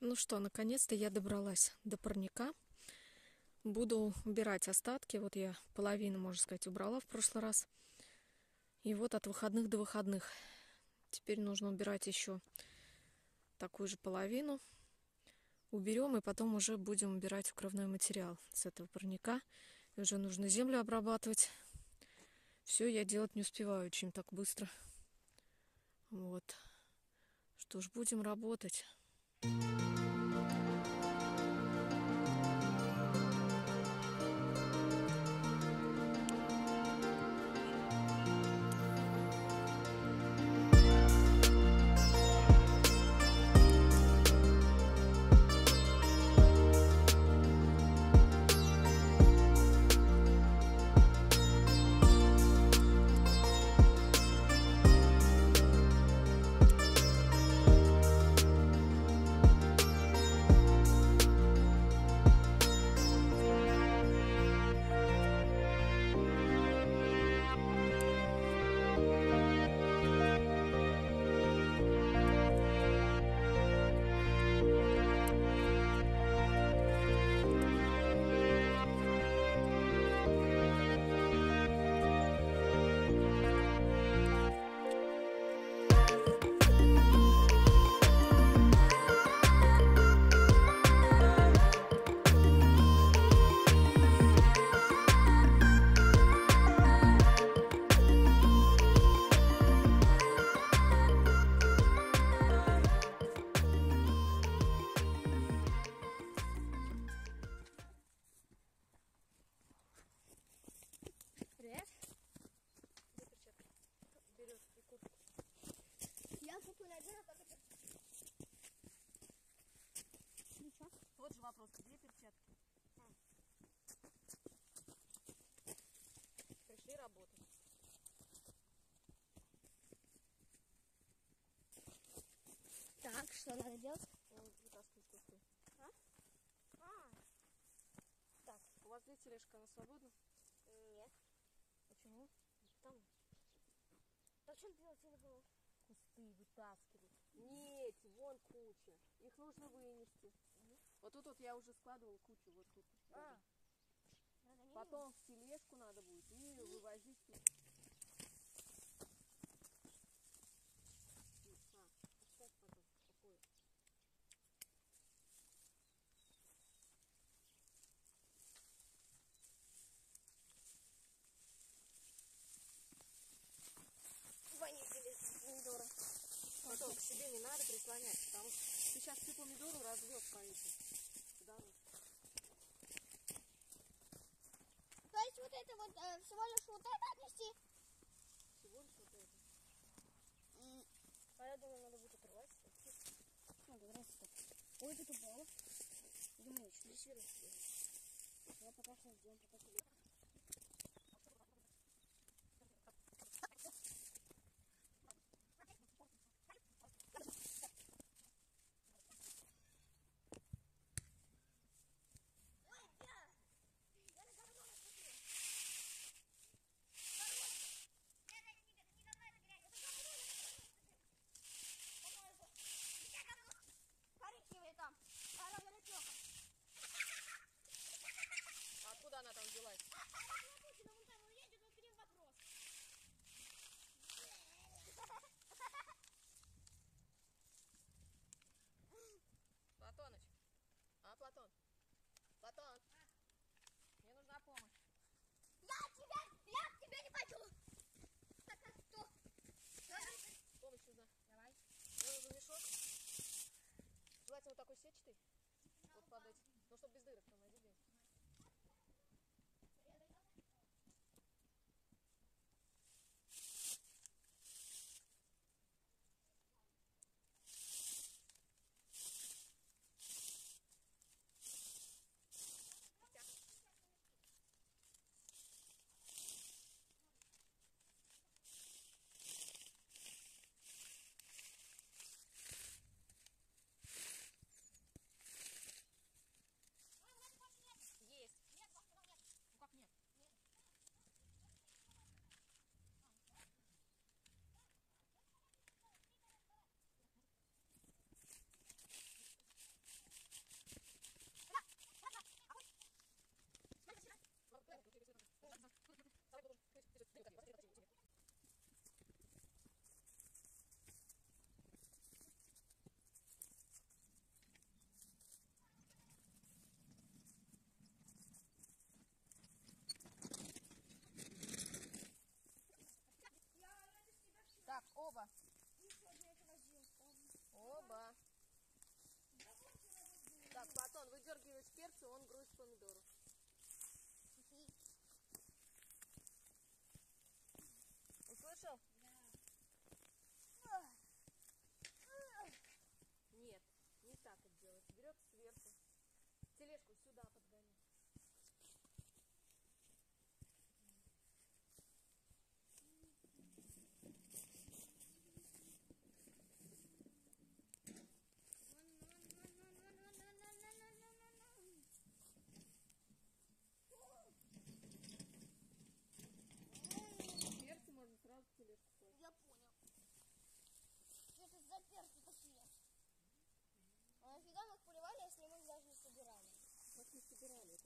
Ну что, наконец-то я добралась до парника. Буду убирать остатки. Вот я половину, можно сказать, убрала в прошлый раз. И вот от выходных до выходных. Теперь нужно убирать еще такую же половину. Уберем и потом уже будем убирать укрывной материал с этого парника. И уже нужно землю обрабатывать. Все я делать не успеваю очень так быстро. Вот. Что ж, будем работать. Делать? Он вытаскивает кусты. А? Так, У вас здесь тележка, она свободна? нет. Почему? Там что делать надо было? кусты вытаскивать. Нет, вон куча. Их нужно вынести. Вот тут вот я уже складывала кучу, вот тут. А. Потом в тележку надо будет и вывозить. А, оставь, пожалуйста, в покое. Вонители помидоры. Себе не надо прислонять, потому что ты сейчас всю помидору разльешь по этим. Сюда ну. То есть вот это вот э, всего лишь вот это отнести? Всего лишь вот это. А я думаю, надо будет отрывать. Надо раз так. Ой, тут упало. Думаю, что здесь вирус. Я пока что сделаем, пока тебе. Коричневый там. Коровья растёка. А откуда она там взялась? Путина вон там он едет, вот к ним вопрос. Платоныч. А, Платон? Платон. Мне нужна помощь. Я тебя, я к тебе не пойду. Так, а кто? Помощь нужна. Давай. Мне нужен мешок. Желательно вот такой сетчатый. Вот под эти. Ну, чтобы без дырок там найди Оба. Оба. Так, батон, выдергиваешь перцы, он грузит помидоры. Услышал? Да. Нет, не так это делать. Берет сверху. Тележку сюда ಗುಜರಾಲ್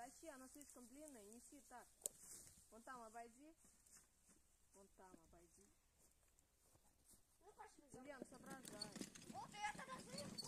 Тащи, она слишком длинная, неси так. Вон там обойди. Вон там обойди. Ну пошли. Ульян, соображай. Вот это разрыв!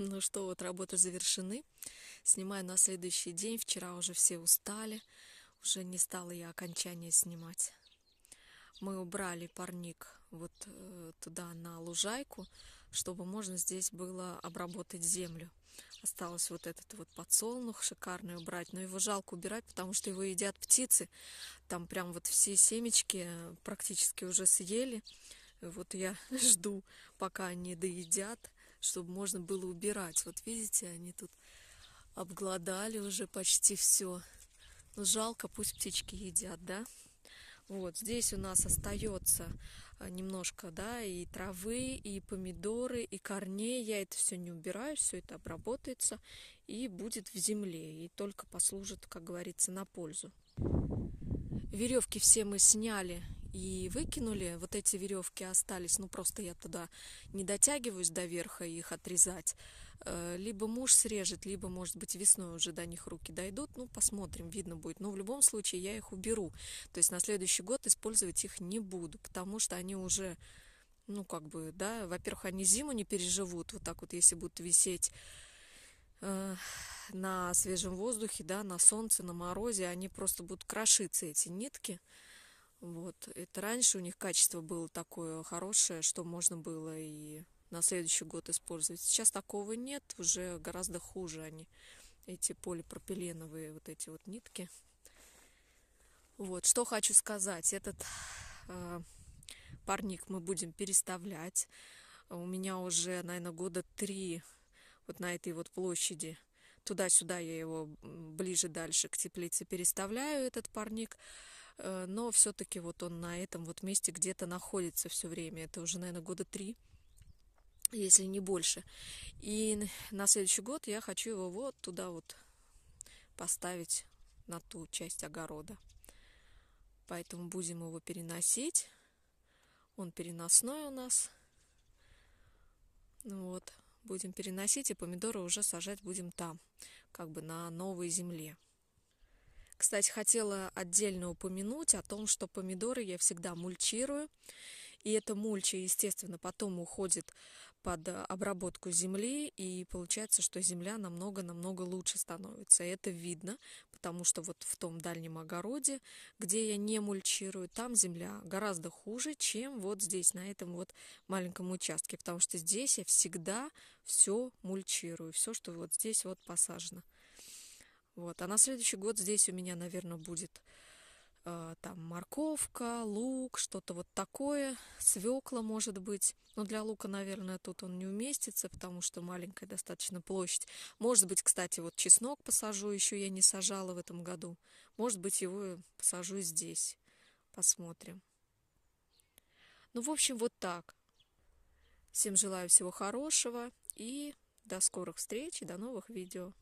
Ну что, вот работы завершены. Снимаю на следующий день. Вчера уже все устали. Уже не стала я окончание снимать. Мы убрали парник вот э, туда на лужайку, чтобы можно здесь было обработать землю. Осталось вот этот вот подсолнух шикарный убрать, но его жалко убирать, потому что его едят птицы. Там прям вот все семечки практически уже съели. Вот я жду, пока они доедят, чтобы можно было убирать. Вот видите, они тут обглодали уже почти все. Ну, жалко, пусть птички едят, да? Вот, здесь у нас остается а, немножко, да, и травы, и помидоры, и корней. Я это все не убираю, все это обработается и будет в земле. И только послужит, как говорится, на пользу. Веревки все мы сняли и выкинули. Вот эти веревки остались. Ну, просто я туда не дотягиваюсь до верха их отрезать. Э, либо муж срежет, либо, может быть, весной уже до них руки дойдут. Ну, посмотрим, видно будет. Но в любом случае я их уберу. То есть на следующий год использовать их не буду, потому что они уже, ну, как бы, да, во-первых, они зиму не переживут. Вот так вот, если будут висеть э, на свежем воздухе, да, на солнце, на морозе, они просто будут крошиться, эти нитки. Вот. Это раньше у них качество было такое хорошее, что можно было и на следующий год использовать. Сейчас такого нет, уже гораздо хуже они, эти полипропиленовые вот эти вот нитки. Вот, что хочу сказать, этот э, парник мы будем переставлять. У меня уже, наверное, года три вот на этой вот площади. Туда-сюда я его ближе дальше к теплице переставляю, этот парник. Э, но все-таки вот он на этом вот месте где-то находится все время. Это уже, наверное, года три если не больше. И на следующий год я хочу его вот туда вот поставить, на ту часть огорода. Поэтому будем его переносить. Он переносной у нас. Ну вот, будем переносить, и помидоры уже сажать будем там, как бы на новой земле. Кстати, хотела отдельно упомянуть о том, что помидоры я всегда мульчирую. И эта мульча, естественно, потом уходит под обработку земли, и получается, что земля намного-намного лучше становится. И это видно, потому что вот в том дальнем огороде, где я не мульчирую, там земля гораздо хуже, чем вот здесь, на этом вот маленьком участке, потому что здесь я всегда все мульчирую, все, что вот здесь вот посажено. Вот. А на следующий год здесь у меня, наверное, будет э, там морковка, лук, что-то вот такое, свекла, может быть. Но для лука, наверное, тут он не уместится, потому что маленькая достаточно площадь. Может быть, кстати, вот чеснок посажу, еще я не сажала в этом году. Может быть, его посажу здесь. Посмотрим. Ну, в общем, вот так. Всем желаю всего хорошего и до скорых встреч и до новых видео.